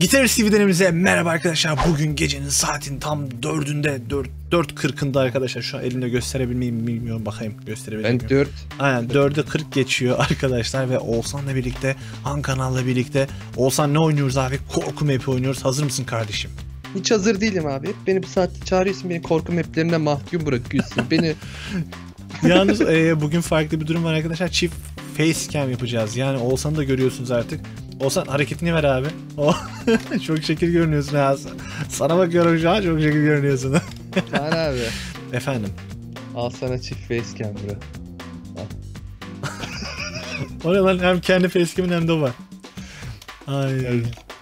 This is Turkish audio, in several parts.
Gitarist TV'den merhaba arkadaşlar. Bugün gecenin saatin tam dördünde, dört, dört kırkında arkadaşlar. Şu an elimde gösterebilmeyim bilmiyorum. Bakayım gösterebilir miyim? Ben 4. Aynen dörde 40 geçiyor arkadaşlar ve Oğuzhan'la birlikte, Han kanalla birlikte. Oğuzhan ne oynuyoruz abi? Korku map'i oynuyoruz. Hazır mısın kardeşim? Hiç hazır değilim abi. Hep beni bu saatte çağırıyorsun. Beni korku maplerine mahkum bırakıyorsun. beni Yalnız e, bugün farklı bir durum var arkadaşlar. Çift facecam yapacağız. Yani Oğuzhan'ı da görüyorsunuz artık. Oğuzhan hareketini ver abi. O çok şekil görünüyorsun ha. Sana bakıyorum şu an çok şekil görünüyorsun. Kaan abi. Efendim. Al sana çift facecam bro. O ne lan hem kendi facecam'in hem de o var. Ay.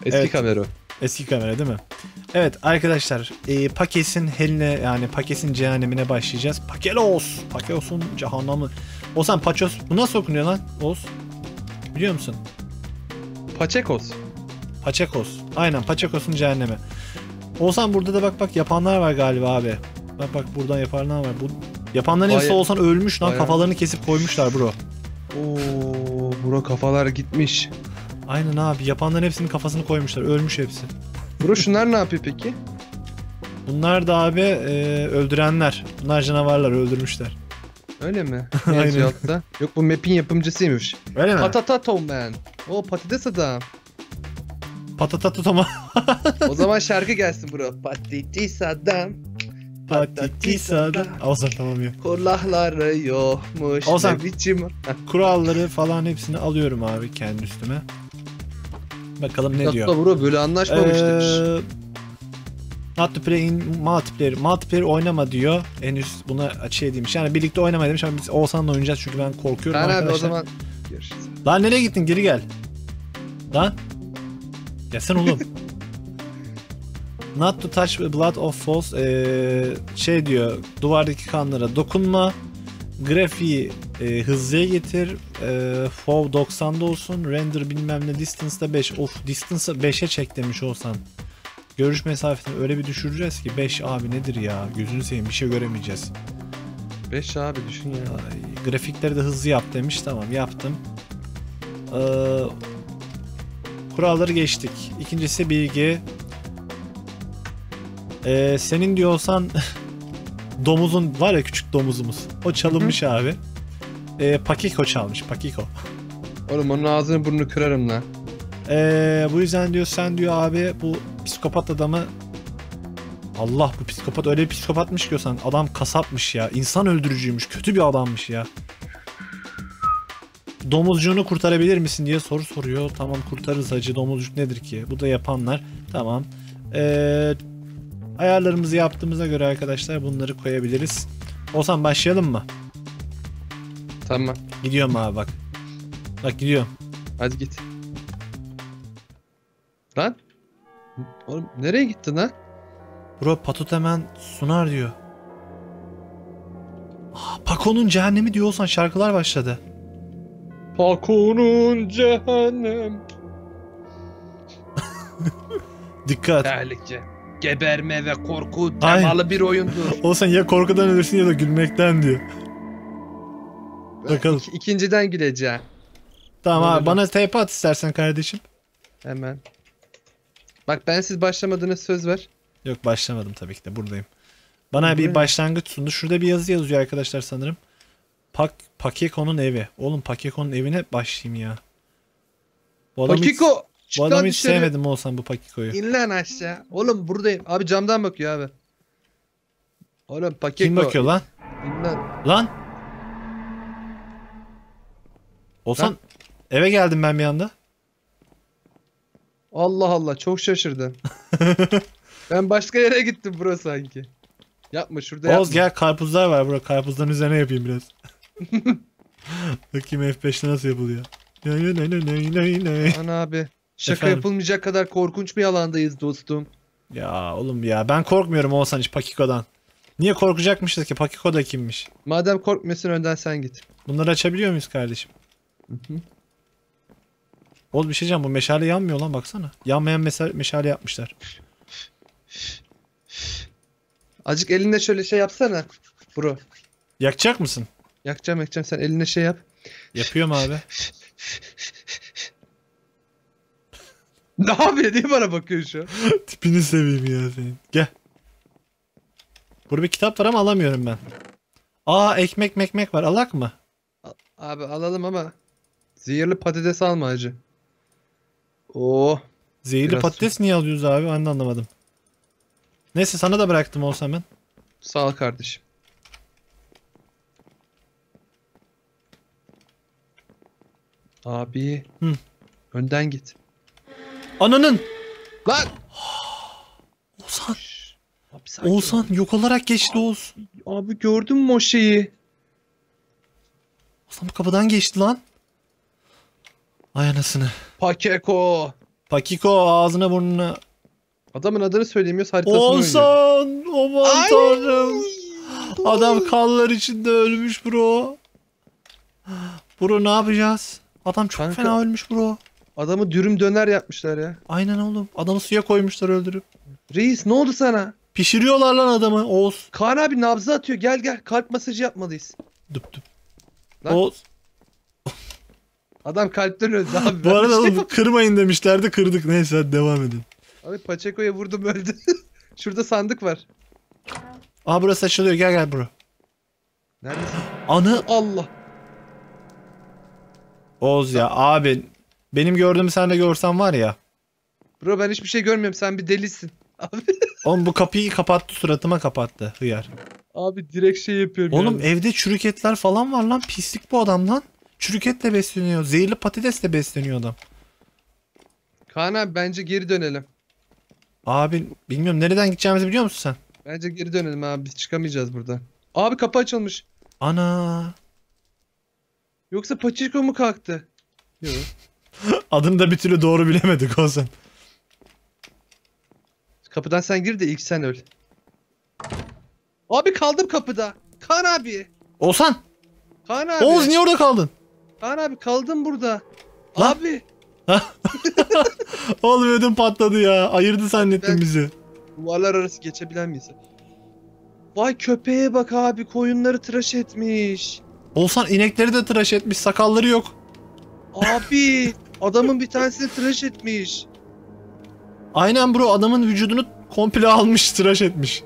Eski Evet. kamera o. Eski kamera değil mi? Evet arkadaşlar e, Pakes'in heline yani Pakes'in cehennemine başlayacağız. Pakelos! Pakelos'un cehennemi. Oğuzhan Paços bu nasıl okunuyor lan Oğuz? Biliyor musun? Paçekos. Paçekos. Aynen Paçekos'un cehennemi. Oğuzhan burada da bak bak yapanlar var galiba abi. Bak bak buradan yapanlar var. Bu yapanların hepsi Oğuzhan ölmüş lan baya- kafalarını kesip koymuşlar bro. Oo, bro kafalar gitmiş. Aynen abi yapanların hepsinin kafasını koymuşlar. Ölmüş hepsi. Bro şunlar ne yapıyor peki? Bunlar da abi e, öldürenler. Bunlar canavarlar öldürmüşler. Öyle mi? Ne Aynen. altta? Yok bu map'in yapımcısıymış. Öyle mi? Patatato man. O patates adam. Patata tutama. O zaman şarkı gelsin bro. Patates adam. Patates adam. Oğuzhan tamam ya. Kulakları yokmuş. Ne biçim? Kuralları falan hepsini alıyorum abi kendi üstüme. Bakalım ne diyor. bro böyle anlaşmamıştık. Ee, not to play in multiplayer. Multiplayer oynama diyor. Henüz buna açık edeyim. Yani birlikte oynama demiş ama biz Oğuzhan'la oynayacağız çünkü ben korkuyorum abi arkadaşlar. o zaman görüşürüz. Lan nereye gittin? Geri gel. Lan. Gelsene oğlum. Not to touch blood of false ee, şey diyor duvardaki kanlara dokunma grafiği e, hızlıya getir e, FOV 90'da olsun render bilmem ne distance'da 5 of distance'ı 5'e çek demiş olsan görüş mesafesini öyle bir düşüreceğiz ki 5 abi nedir ya gözünü seveyim bir şey göremeyeceğiz 5 abi düşün ya. Ay, grafikleri de hızlı yap demiş. Tamam yaptım. Ee, kuralları geçtik. İkincisi bilgi. Ee, senin diyorsan domuzun var ya küçük domuzumuz. O çalınmış abi. Ee, Pakiko çalmış. Pakiko. Oğlum onun ağzını burnunu kırarım lan. Ee, bu yüzden diyor sen diyor abi bu psikopat adamı Allah bu psikopat öyle bir psikopatmış ki sen adam kasapmış ya insan öldürücüymüş kötü bir adammış ya domuzcuğunu kurtarabilir misin diye soru soruyor tamam kurtarırız hacı domuzcuk nedir ki bu da yapanlar tamam ee, ayarlarımızı yaptığımıza göre arkadaşlar bunları koyabiliriz Olsan başlayalım mı Tamam. gidiyorum abi bak bak gidiyorum Hadi git. Lan. Oğlum nereye gittin lan? Bro Patut hemen sunar diyor. Ah, Paco'nun cehennemi diyor olsan şarkılar başladı. Pako'nun cehennem. Dikkat. Tehlike. Geberme ve korku temalı bir oyundur. Olsan ya korkudan ölürsün ya da gülmekten diyor. Bakalım. İki- ikinciden güleceğim. Tamam abi bana TP at istersen kardeşim. Hemen. Bak ben siz başlamadığınız söz ver. Yok başlamadım tabii ki de buradayım. Bana bir başlangıç sundu. Şurada bir yazı yazıyor arkadaşlar sanırım. Pak Pakeko'nun evi. Oğlum Pakeko'nun evine başlayayım ya. Bu adamı hiç, Pakiko! Çık bu adamı hiç dışarı. sevmedim olsan bu Pakiko'yu. İn lan aşağı. Oğlum buradayım. Abi camdan bakıyor abi. Oğlum Pakiko. Kim bakıyor lan? İn lan. Lan. Olsan eve geldim ben bir anda. Allah Allah çok şaşırdım. ben başka yere gittim bro sanki. Yapma şurada yapma. Oğuz gel karpuzlar var burada. Karpuzların üzerine yapayım biraz. Bakayım F5'te nasıl yapılıyor. Nay nay nay nay nay nay. Ana abi. Şaka Efendim? yapılmayacak kadar korkunç bir alandayız dostum. Ya oğlum ya ben korkmuyorum Oğuzhan hiç Pakiko'dan. Niye korkacakmışız ki? Pakiko da kimmiş? Madem korkmuyorsun önden sen git. Bunları açabiliyor muyuz kardeşim? Oğlum bir şey diyeceğim bu meşale yanmıyor lan baksana. Yanmayan meşale, yapmışlar. Azıcık elinde şöyle şey yapsana. Bro. Yakacak mısın? Yakacağım yakacağım sen eline şey yap. Yapıyorum abi. Ne yapıyor? Niye bana bakıyorsun şu an? Tipini seveyim ya senin. Gel. Burada bir kitap var ama alamıyorum ben. Aa ekmek mekmek var. Alak mı? Abi alalım ama zehirli patates alma hacı. Oo. Zehirli Biraz patates niye alıyoruz abi? Ben de anlamadım. Neyse sana da bıraktım olsam ben. Sağ ol kardeşim. Abi. Hı. Önden git. Ananın! Lan! Oğuzhan! Abi sakin ol. Oğuzhan yok olarak geçti Oğuz. Abi gördün mü o şeyi? Oğuzhan bu kapıdan geçti lan. Ay anasını. Pakeko. Pakiko ağzına burnuna. Adamın adını söyleyemiyoruz haritasını. Oğuzhan! Aman Ay! tanrım. Adam kanlar içinde ölmüş bro. Bro ne yapacağız? Adam çok Kanka- fena ölmüş bro. Adamı dürüm döner yapmışlar ya. Aynen oğlum. Adamı suya koymuşlar öldürüp. Reis ne oldu sana? Pişiriyorlar lan adamı Oğuz. Kaan abi nabzı atıyor. Gel gel kalp masajı yapmalıyız. Düp düp. Lan. Oğuz. Adam kalpten öldü abi. Bu arada şey oğlum kırmayın demişlerdi kırdık. Neyse hadi devam edin. Abi Pacheco'ya vurdum öldü. Şurada sandık var. Aa burası açılıyor gel gel bro. Neredesin? Anı Allah. Oğuz ya abi benim gördüğümü sen de görsen var ya. Bro ben hiçbir şey görmüyorum. Sen bir delisin. Abi, Oğlum bu kapıyı kapattı suratıma kapattı hıyar. abi direkt şey yapıyorum. Oğlum yani. evde çürük etler falan var lan pislik bu adam lan. Çürük etle besleniyor. Zehirli patatesle besleniyor adam. Kaan abi bence geri dönelim. Abi bilmiyorum nereden gideceğimizi biliyor musun sen? Bence geri dönelim abi. Biz çıkamayacağız buradan. Abi kapı açılmış. Ana. Yoksa Pacheco mu kalktı? Yok. Adını da bir türlü doğru bilemedik Oğuzhan. Kapıdan sen gir de ilk sen öl. Abi kaldım kapıda. Kaan abi. Oğuzhan! Kaan abi. Oğuz niye orada kaldın? Kaan abi kaldım burada. Lan. Abi. Oğlum ödüm patladı ya. Ayırdı zannettim Ben- bizi. Duvarlar arası geçebilen miyiz? Vay köpeğe bak abi koyunları tıraş etmiş. Oğuzhan inekleri de tıraş etmiş. Sakalları yok. Abi adamın bir tanesini tıraş etmiş. Aynen bro adamın vücudunu komple almış tıraş etmiş.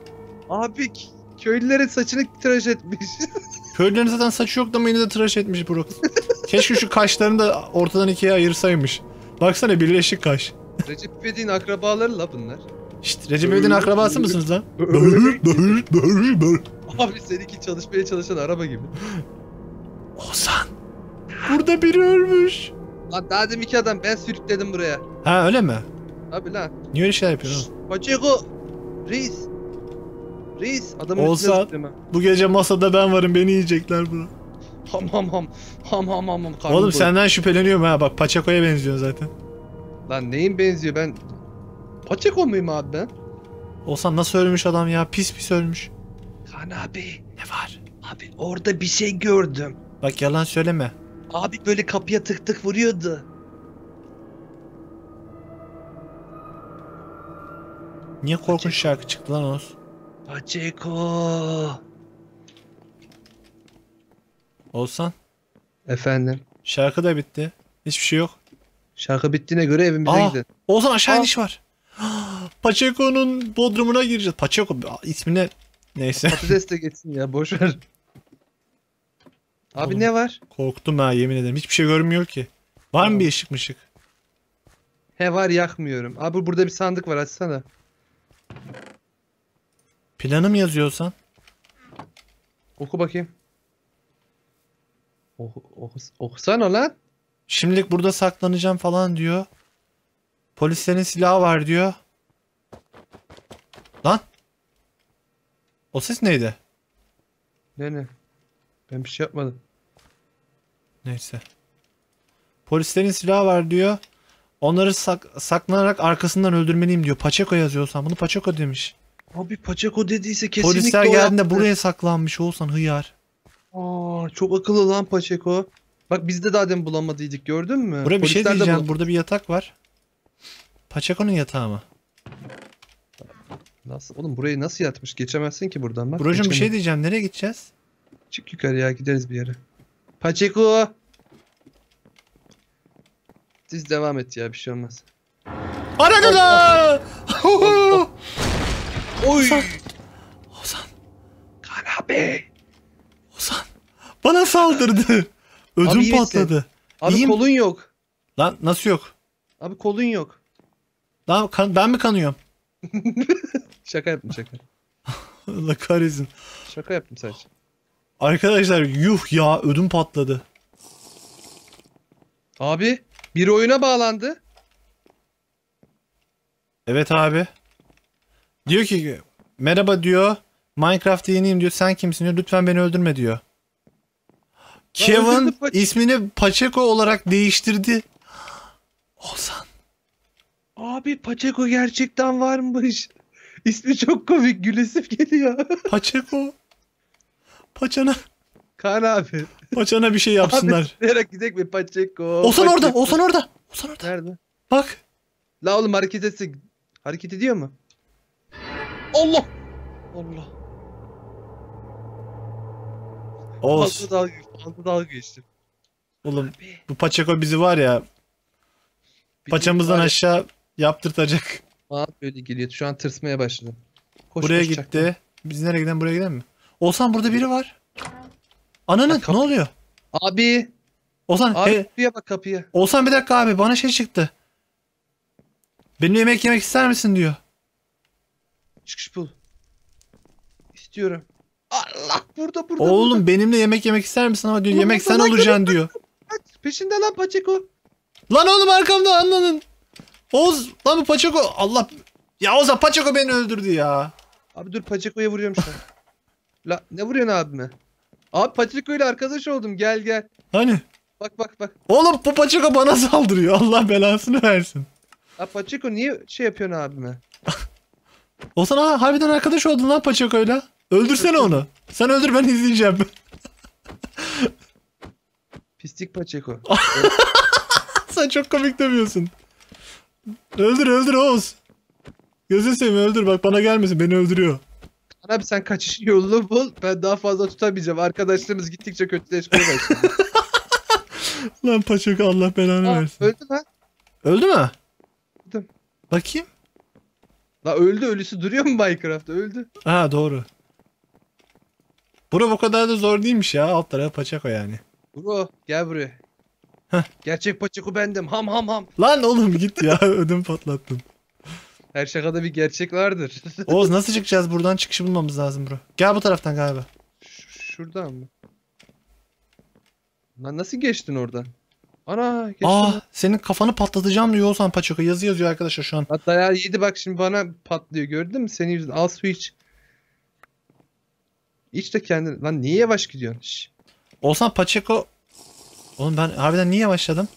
Abi köylülerin saçını tıraş etmiş. Köylülerin zaten saçı yok da yine de tıraş etmiş bro. Keşke şu kaşlarını da ortadan ikiye ayırsaymış. Baksana birleşik kaş. Recep İvedik'in akrabaları la bunlar. Şşt Recep İvedik'in akrabası mısınız lan? Abi seninki çalışmaya çalışan araba gibi. Ozan. Burada biri ölmüş. Lan daha demin iki adam ben sürükledim buraya. Ha öyle mi? Abi lan. Niye öyle şeyler yapıyorsun? Pacheco. Reis. Reis. Adamın Olsa-. Bu gece masada ben varım beni yiyecekler bro. Ham ham ham. Ham ham ham ham. Karnım Oğlum doydu. senden şüpheleniyorum ha bak Paçako'ya benziyorsun zaten. Lan neyin benziyor ben? Pacheco muyum abi ben? Olsan nasıl ölmüş adam ya pis pis ölmüş. Kaan abi. Ne var? Abi orada bir şey gördüm. Bak yalan söyleme. Abi böyle kapıya tık tık vuruyordu. Niye korkunç şarkı çıktı lan Oğuz? Pacheco. Olsan Efendim. şarkı da bitti. Hiçbir şey yok. Şarkı bittiğine göre evimize Aa. gidin. Oğuzhan aşağı Aa. iniş var. Pacheco'nun bodrumuna gireceğiz. Pacheco ismine neyse. Patates de geçsin ya boş ver. Abi Oğlum. ne var? Korktum ha yemin ederim. Hiçbir şey görmüyor ki. Var mı bir ışık mışık? He var yakmıyorum. Abi burada bir sandık var açsana. Planı mı yazıyorsan? Oku bakayım. Oku, oku, okusana lan. Şimdilik burada saklanacağım falan diyor. Polislerin silahı var diyor. Lan. O ses neydi? Ne ne? Ben bir şey yapmadım. Neyse. Polislerin silahı var diyor. Onları sak saklanarak arkasından öldürmeliyim diyor. Pacheco yazıyorsan bunu Pacheco demiş. Abi Pacheco dediyse kesinlikle Polisler geldiğinde buraya saklanmış olsan hıyar. Aa, çok akıllı lan Pacheco. Bak biz de daha demin bulamadıydık gördün mü? Buraya bir şey Polisler de diyeceğim. bul- Burada bir yatak var. Pacheco'nun yatağı mı? Nasıl? Oğlum burayı nasıl yatmış? Geçemezsin ki buradan bak. Brocum bir geçemem. şey diyeceğim. Nereye gideceğiz? Çık yukarıya gideriz bir yere. Pacheco. Siz devam et ya bir şey olmaz. Arada Oy. Ozan, Kan abi. Bana saldırdı. Ödüm Abi iyi patladı. Abi İyiyim. kolun yok. Lan nasıl yok? Abi kolun yok. Lan kan- ben mi kanıyorum? Şaka yaptım şaka. Allah kahretsin. Şaka yaptım sadece. Arkadaşlar yuh ya ödüm patladı. Abi bir oyuna bağlandı. Evet abi. Diyor ki merhaba diyor. Minecraft'ta yeniyim diyor. Sen kimsin diyor. Lütfen beni öldürme diyor. Kevin ismini Pacheco olarak değiştirdi. Ozan. Abi Pacheco gerçekten varmış. İsmi çok komik. Gülesim geliyor. Pacheco. Paçana, Kaan abi. paçana bir şey yapsınlar. Abi zıplayarak gidek mi Pacheco? Ozan orada. Ozan orada. Ozan orada. Nerede? Bak. La oğlum hareket etsin. Hareket ediyor mu? Allah. Allah. Oz. Fazla dalga, geçtim. Oğlum Abi. bu Pacheco bizi var ya bizim paçamızdan var ya, aşağı yaptırtacak. Bana böyle geliyor. Şu an tırsmaya başladım. Koş, Buraya koş, gitti. çaktırma. Biz nereye gidelim buraya gidelim mi? Olsan burada biri var. Ananın Bak, ne oluyor? Abi. Olsan Abi he, kapıya bak kapıya. Olsan bir dakika abi bana şey çıktı. Benimle yemek yemek ister misin diyor. Çıkış bul. İstiyorum. Allah burada burada. Oğlum benimle yemek yemek ister misin ama diyor yemek sen olacaksın diyor. burada. Peşinde lan Pacheco. Lan oğlum arkamda anladın. Oğuz lan bu Paçako Allah. Ya Oğuz'a Paçako beni öldürdü ya. Abi dur Pacheco'ya vuruyorum şu an. La ne vuruyorsun abime? Abi Pacheco ile arkadaş oldum. Gel gel. Hani? Bak bak bak. Oğlum bu Paçako bana saldırıyor. Allah belasını versin. Abi Pacheco niye şey yapıyorsun abime? Oğuzhan ha harbiden arkadaş oldun lan Paçako'yla. Öldürsene onu. Sen öldür ben izleyeceğim. Pislik Pacheco. Sen çok komik dövüyorsun. Öldür öldür Oğuz. Gözünü seveyim öldür bak bana gelmesin beni öldürüyor. Abi sen kaçış yolunu bul. Ben daha fazla tutamayacağım. Arkadaşlarımız gittikçe kötüleşmeye başladı. Lan Paçaka Allah belanı Aa, versin. öldü lan. Öldü mü? Öldüm. Bakayım. La öldü ölüsü duruyor mu Minecraft'ta? Öldü. Ha doğru. Bura bu kadar da zor değilmiş ya. Alt tarafı Paçako yani. Bro gel buraya. Heh. Gerçek Pacheco bendim. Ham ham ham. Lan oğlum git ya ödüm patlattın. Her şakada bir gerçek vardır. Oğuz nasıl çıkacağız buradan çıkışı bulmamız lazım bro. Gel bu taraftan galiba. Ş- Şuradan mı? Lan nasıl geçtin oradan? Ana geçtim. Aa senin kafanı patlatacağım diyor Oğuzhan Paçako. Yazı yazıyor arkadaşlar şu an. Hatta ya yedi bak şimdi bana patlıyor gördün mü? Senin yüzünden al su iç. İç de kendin. Lan niye yavaş gidiyorsun? Şş. Oğuzhan Paçako... Oğlum ben harbiden niye yavaşladım?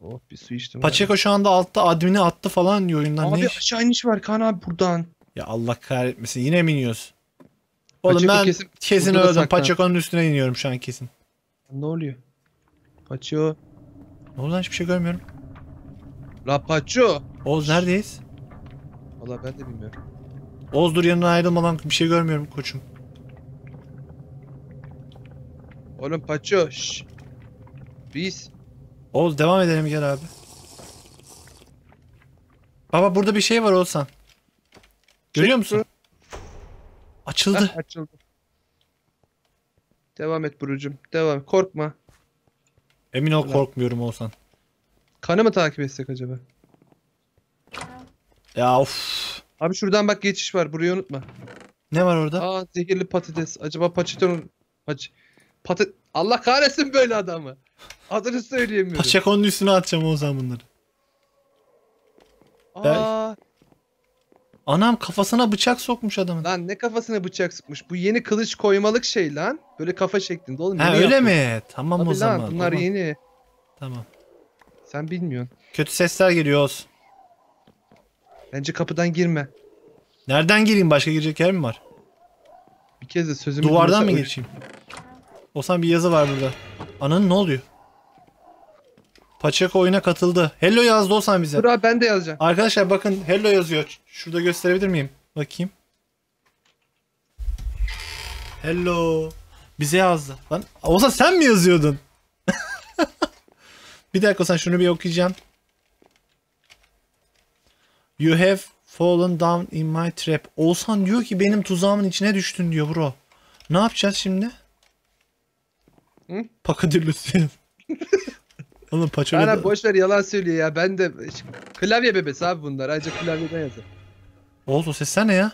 Oh bir su içtim. Paçeko şu anda altta admini attı falan diyor oyundan. Abi ne iş? aşağı iniş var Kaan abi buradan. Ya Allah kahretmesin yine mi iniyoruz? Oğlum Paçeko ben kesin kesin, öldüm. Paçako'nun üstüne iniyorum şu an kesin. Ne oluyor? Paço. Ne oldu lan hiçbir şey görmüyorum. La Paço. Oğuz neredeyiz? Valla ben de bilmiyorum. Oğuz dur yanına ayrılmadan bir şey görmüyorum koçum. Oğlum Paço. Şşş. Biz. Oğuz devam edelim gel abi. Baba burada bir şey var Oğuzhan. Görüyor Çek musun? Açıldı. Hah, açıldı. Devam et Burucum. Devam. Korkma. Emin ol Ulan. korkmuyorum Oğuzhan. Kanı mı takip etsek acaba? Ya of. Abi şuradan bak geçiş var. Burayı unutma. Ne var orada? Aa zehirli patates. Acaba paçetonun... Paç... Patat... Allah kahretsin böyle adamı. Adını söyleyemiyorum. Paçako'nun üstüne atacağım Oğuzhan bunları. Aa, Anam kafasına bıçak sokmuş adamın. lan ne kafasına bıçak sıkmış. Bu yeni kılıç koymalık şey lan. Böyle kafa şeklinde oğlum. Ha öyle yapmış. mi? Tamam o Tabii zaman. lan bunlar Tamam. yeni. Tamam. Sen bilmiyorsun. Kötü sesler geliyor Oğuz. Bence kapıdan girme. Nereden gireyim? Başka girecek yer mi var? Bir kez de sözümü Duvardan mı geçeyim? Oğuzhan bir yazı var burada. Ananın ne oluyor? Paçako oyuna katıldı. Hello yazdı Oğuzhan bize. Dur abi ben de yazacağım. Arkadaşlar bakın hello yazıyor. Şurada gösterebilir miyim? Bakayım. Hello. Bize yazdı. Lan Oğuzhan sen mi yazıyordun? bir dakika sen şunu bir okuyacağım. You have fallen down in my trap. Oğuzhan diyor ki benim tuzağımın içine düştün diyor bro. Ne yapacağız şimdi? Hı? Pakadillüsü. Oğlum paçoka... Ana boş ver yalan söylüyor ya. Ben de klavye bebesi abi bunlar. Ayrıca klavyeden yazar. Oğuz o sesler ne ya?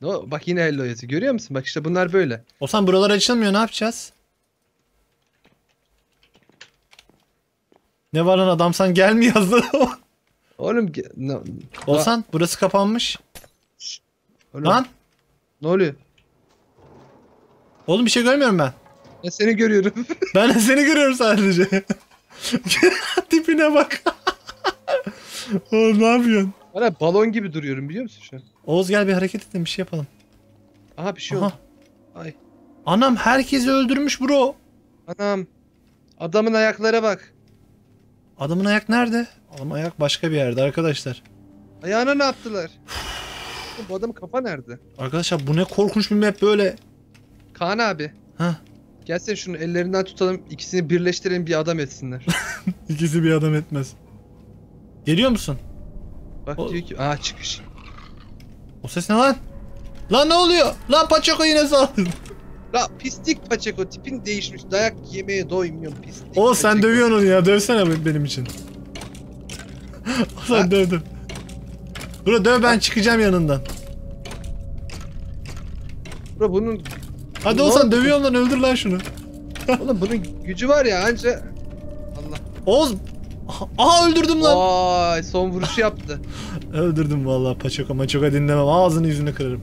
No, bak yine hello yazıyor. Görüyor musun? Bak işte bunlar böyle. Oğuzhan buralar açılmıyor ne yapacağız? Ne var lan adam sen gel mi yazdı? Oğlum no, Oğuzhan burası kapanmış. oğlum, Lan ne oluyor? oğlum bir şey görmüyorum ben. Ben seni görüyorum. Ben de seni görüyorum sadece. Tipine bak. Oğlum ne yapıyorsun? Bana balon gibi duruyorum biliyor musun şu an? Oğuz gel bir hareket edelim bir şey yapalım. Aha bir şey Aha. oldu. Ay. Anam herkesi öldürmüş bro. Anam. Adamın ayaklara bak. Adamın ayak nerede? Adam ayak başka bir yerde arkadaşlar. Ayağına ne yaptılar? Oğlum Bu adamın kafa nerede? Arkadaşlar bu ne korkunç bir map böyle. Kaan abi. Heh. Gelsene şunu ellerinden tutalım. ikisini birleştirelim bir adam etsinler. İkisi bir adam etmez. Geliyor musun? Bak O- diyor ki aa çıkış. O ses ne lan? Lan ne oluyor? Lan Paçako yine saldırdı. La pislik Paçeko tipin değişmiş. Dayak yemeye doymuyorum pislik. O sen Paçeko. dövüyorsun onu ya. Dövsene be- benim için. sen döv döv. Bro döv ben çıkacağım yanından. Bro bunun Hadi oldu? dövüyorsun lan öldür lan şunu. oğlum bunun gücü var ya anca Allah. Oğuz. Aha, öldürdüm lan. Vay son vuruşu yaptı. Öldürdüm vallahi Paçoka maçoka dinlemem. Ağzını yüzünü kırarım.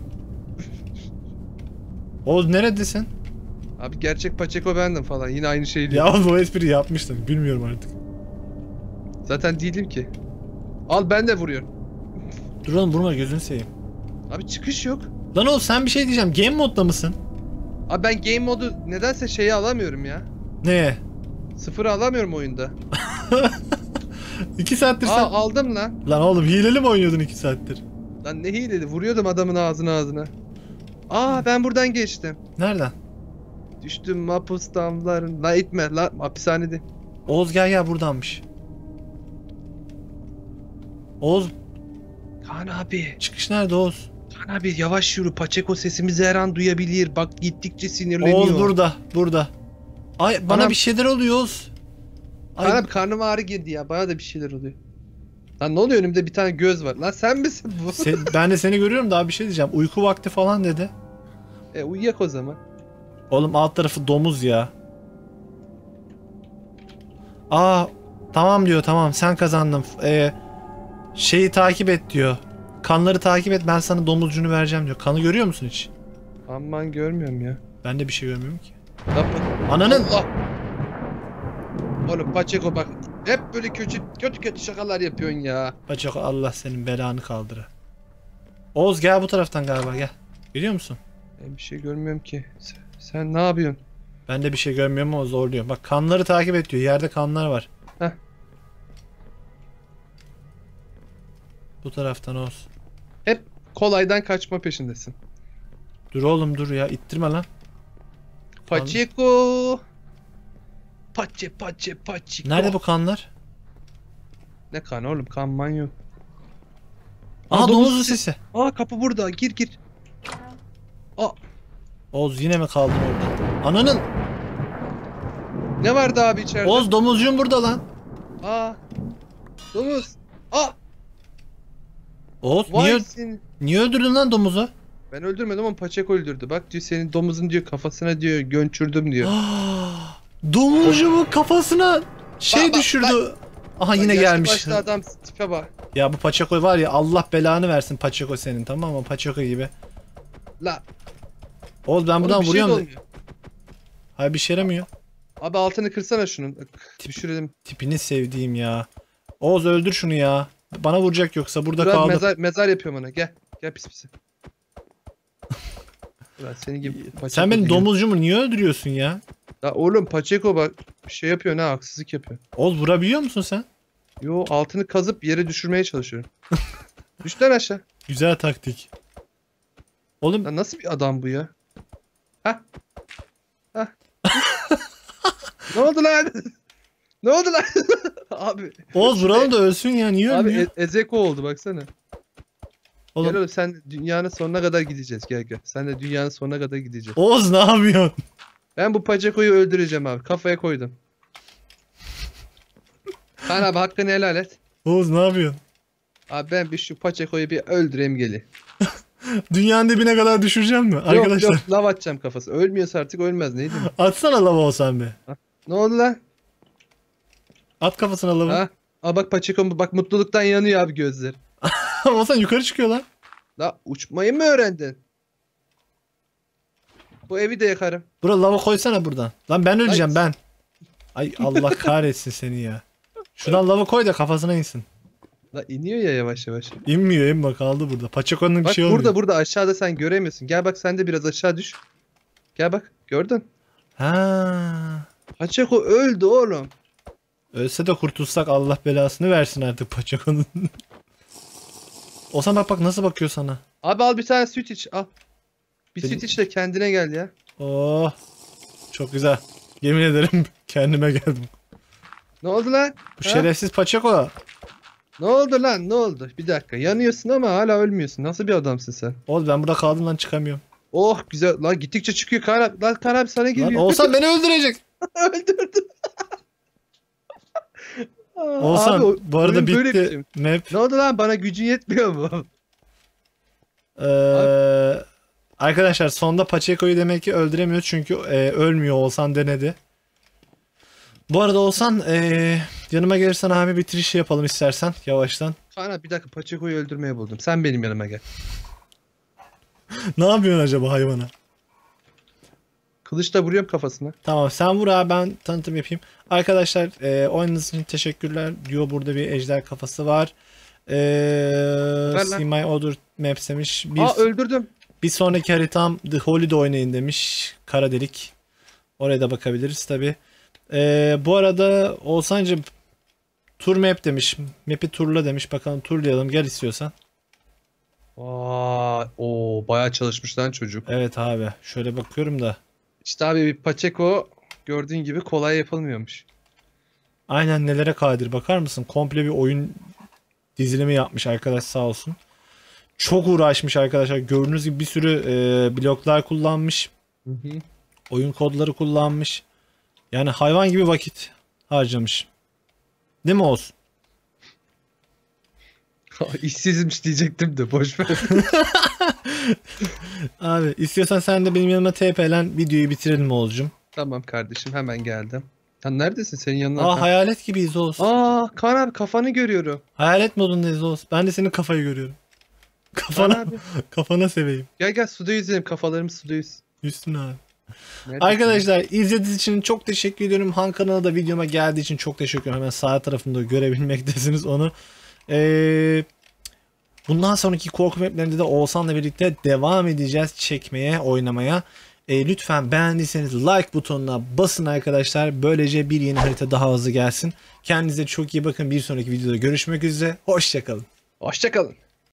Oğuz neredesin? Abi gerçek Paçeko bendim falan. Yine aynı şey diyor. Ya o espri yapmıştın. Bilmiyorum artık. Zaten değilim ki. Al ben de vuruyorum. Dur oğlum vurma gözünü seveyim. Abi çıkış yok. Lan Oğuz sen bir şey diyeceğim. Game modda mısın? Abi ben game modu nedense şeyi alamıyorum ya. Neye? Sıfırı alamıyorum oyunda. İki saattir Aa sen... aldım lan. Lan oğlum hileli mi oynuyordun iki saattir? Lan ne hileli vuruyordum adamın ağzına ağzına. Aa ben buradan geçtim. Nereden? Düştüm mapus damların. La itme la hapishanede. Oğuz gel gel buradanmış. Oğuz Kaan abi. çıkış nerede Oğuz? Kaan abi yavaş yürü. Paçeko sesimizi her an duyabilir. Bak gittikçe sinirleniyor. Oğuz burada burada. Ay bana Anam. bir şeyler oluyor Oğuz. Ay, abi karnım ağrı girdi ya. Bana da bir şeyler oluyor. Lan ne oluyor önümde bir tane göz var. Lan sen misin bu? se- ben de seni görüyorum daha bir şey diyeceğim. Uyku vakti falan dedi. e uyuyak o zaman. Oğlum alt tarafı domuz ya. Aa tamam diyor tamam sen kazandın. Ee, şeyi takip et diyor. Kanları takip et ben sana domuzcunu vereceğim diyor. Kanı görüyor musun hiç? Aman görmüyorum ya. Ben de bir şey görmüyorum ki. Ananın Allah. Oğlum Paçeko bak. Hep böyle kötü kötü kötü şakalar yapıyorsun ya. Paçako Allah senin belanı kaldıra. Oğuz gel bu taraftan galiba gel. Biliyor musun? Ben bir şey görmüyorum ki. Sen, sen ne yapıyorsun? Ben de bir şey görmüyorum ama zorluyor. Bak kanları takip et diyor. Yerde kanlar var. Heh. Bu taraftan Oğuz. Hep kolaydan kaçma peşindesin. Dur oğlum dur ya ittirme lan. Paçeko. Paçe paçe paçeko. Nerede bu kanlar? Ne kan oğlum kan manyo. Aha Aa, domuzun domuz sesi. Aa kapı burada gir gir. Aa Oğuz yine mi kaldın orada? Ananın. ne vardı abi içeride? Oğuz domuzcuğum burada lan. Aa. Domuz. Aa. Oğuz Vay niye, seni. niye öldürdün lan domuzu? Ben öldürmedim ama Paçeko öldürdü. Bak diyor senin domuzun diyor kafasına diyor gömçürdüm diyor. Domuzcuğumun kafasına şey Bak, bak, düşürdü. Aha Bak, yine gelmiş. başlı adam tipe bak. Ya bu Paçako var ya Allah belanı versin Paçako senin tamam mı? Paçako gibi. La. Oğuz ben oğlum buradan şey vuruyorum. olmuyor. Hayır bir şey yaramıyor. Abi altını kırsana şunun. Bak, Düşürelim. Tipini sevdiğim ya. Oğuz öldür şunu ya. Bana vuracak yoksa burada Dur abi, kaldı. mezar, mezar yapıyorum ona. Gel. Gel pis pisi. Ulan senin gibi Sen benim domuzcumu niye öldürüyorsun ya? Ya oğlum Paçeko bak bir şey yapıyor ne haksızlık yapıyor. Oğuz vurabiliyor musun sen? Yo altını kazıp yere düşürmeye çalışıyorum. Düş lan aşağı. Güzel taktik. Oğlum Lan nasıl bir adam bu ya? Hah. Hah. ne oldu lan? Ne oldu lan? abi. Oğuz vuralım da ölsün ya niye Abi ölmüyor? e- Ezeko oldu baksana. Oğlum Gel oğlum sen dünyanın sonuna kadar gideceğiz. Gel gel. Sen de dünyanın sonuna kadar gideceğiz. Oğuz ne yapıyorsun? Ben bu Paçako'yu öldüreceğim abi. Kafaya koydum. Kaan abi hakkını helal et. Oğuz ne yapıyorsun? Abi ben bir şu Paçako'yu bir öldüreyim geli. Dünyanın dibine kadar düşüreceğim mi? Arkadaşlar Yok yok lav atacağım kafası. Ölmüyorsa artık ölmez neydi? atsana lava olsan be. ne oldu lan? At kafasına lava. Ha? Aa bak Paçako bak mutluluktan yanıyor abi gözleri. olsan yukarı çıkıyor lan. La uçmayı mı öğrendin? Bu evi de yakarım. Bura lava koysana buradan. Lan ben öleceğim Ay. ben. Ay Allah kahretsin seni ya. Şuradan lava koy da kafasına insin. La iniyor ya yavaş yavaş. İnmiyor inme kaldı burada. Paçakonun bir Bak şey olmuyor. burada burada aşağıda sen göremiyorsun. Gel bak sen de biraz aşağı düş. Gel bak gördün. Ha. Paçako öldü oğlum. Ölse de kurtulsak Allah belasını versin artık Paçakonun. Olsan bak bak nasıl bakıyor sana. Abi al bir tane süt iç al. Bir Benim- süt iç de kendine gel ya. Oh. Çok güzel. Yemin ederim kendime geldim. Ne oldu lan? Bu Ha? şerefsiz Paçako. Ne oldu lan? Ne oldu? Bir dakika. Yanıyorsun ama hala ölmüyorsun. Nasıl bir adamsın sen? Oğlum ben burada kaldım lan çıkamıyorum. Oh güzel. Lan gittikçe çıkıyor Kaan abi. Lan Kaan abi sana Lan geliyor. Oğuzhan beni öldürecek. Öldürdü. Oğuzhan abi, bu arada oyun böyle bitti şey. map. Ne oldu lan? Bana gücün yetmiyor mu? Ee, arkadaşlar sonda Pacheco'yu demek ki öldüremiyor çünkü e, ölmüyor Oğuzhan denedi. Bu arada Oğuzhan e, yanıma gelirsen abi bitiriş yapalım istersen yavaştan. Kaan abi bir dakika Paçako'yu öldürmeye buldum. Sen benim yanıma gel. ne yapıyorsun acaba hayvana? Kılıçla vuruyorum kafasına. Tamam sen vur abi ben tanıtım yapayım. Arkadaşlar e, oynadığınız için teşekkürler diyor burada bir ejder kafası var. E, lan. See My Other Maps demiş. Bir, Aa öldürdüm. bir sonraki haritam The Holy'de oynayın demiş. Kara delik. Oraya da bakabiliriz tabi. bu arada Oğuzhan'cım tur map demiş. Map'i turla demiş. Bakalım turlayalım. Gel istiyorsan. Aa, o bayağı çalışmış lan çocuk. Evet abi. Şöyle bakıyorum da. İşte abi bir Paçeko gördüğün gibi kolay yapılmıyormuş. Aynen nelere kadir bakar mısın? Komple bir oyun dizilimi yapmış arkadaş sağ olsun. Çok uğraşmış arkadaşlar. Gördüğünüz gibi bir sürü e, bloklar kullanmış. Hı hı. Oyun kodları kullanmış. Yani hayvan gibi vakit harcamış. Değil mi olsun? İşsizmiş diyecektim de boş ver. Abi istiyorsan sen de benim yanıma TP'len videoyu bitirelim Oğuzcum. tamam kardeşim hemen geldim. Sen neredesin? Senin yanına. Aa hayalet gibiyiz Oğuz. Aa Kaan abi kafanı görüyorum. Hayalet modundayız Oğuz. Ben de senin kafayı görüyorum. Kafana, abi. kafana seveyim. Gel gel suda yüzelim kafalarımız suda yüz. Üstüne abi. Neredesin? Arkadaşlar izlediğiniz için çok teşekkür ediyorum. Han kanalına da videoma geldiği için çok teşekkür ederim. Hemen sağ tarafında görebilmektesiniz onu. Ee, bundan sonraki korku maplerinde de Oğuzhan'la birlikte devam edeceğiz çekmeye, oynamaya. Ee, lütfen beğendiyseniz like butonuna basın arkadaşlar. Böylece bir yeni harita daha hızlı gelsin. Kendinize çok iyi bakın. Bir sonraki videoda görüşmek üzere. Hoşçakalın. Hoşçakalın.